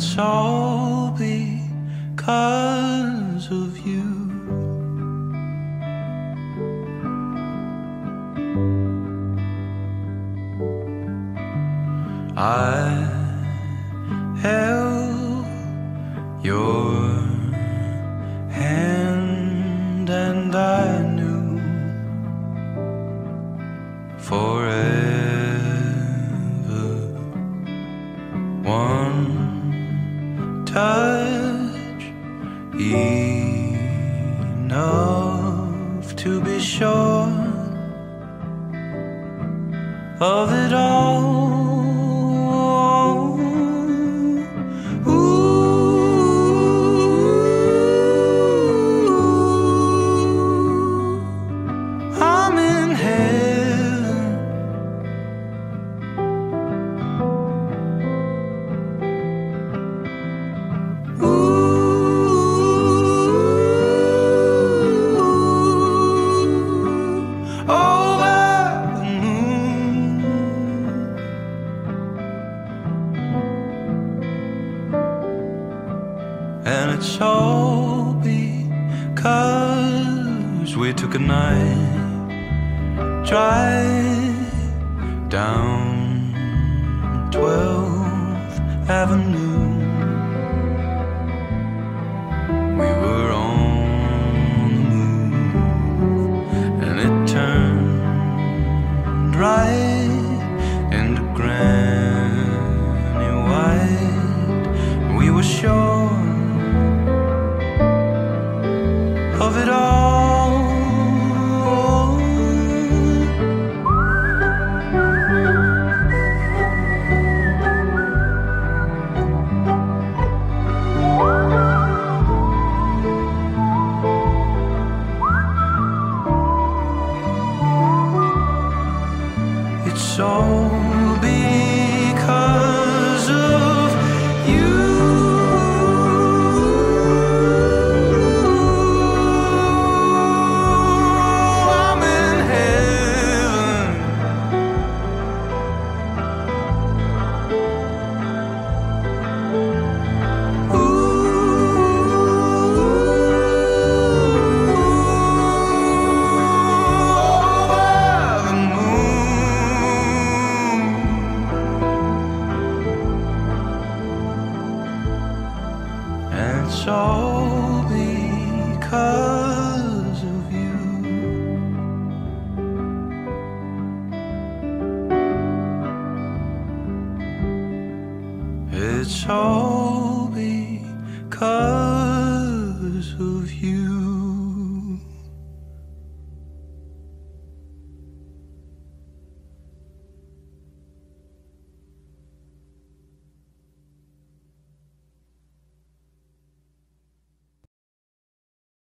it's all because of you. I held your hand and I knew forever touch enough to be sure of it all. And it's all because we took a night drive down 12th Avenue. it's all because of you. It's all because of you.